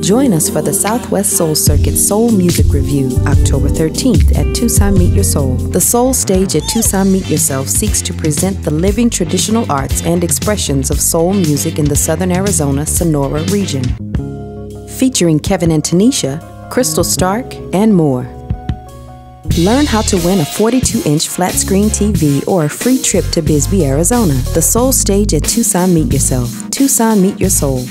Join us for the Southwest Soul Circuit Soul Music Revue, October 13th at Tucson Meet Your Soul. The Soul Stage at Tucson Meet Yourself seeks to present the living traditional arts and expressions of soul music in the southern Arizona Sonora region. Featuring Kevin and Tanishia, Crystal Stark, and more. Learn how to win a 42 inch flat screen TV or a free trip to Bisbee, Arizona. The Soul Stage at Tucson Meet Yourself. Tucson Meet Your Soul.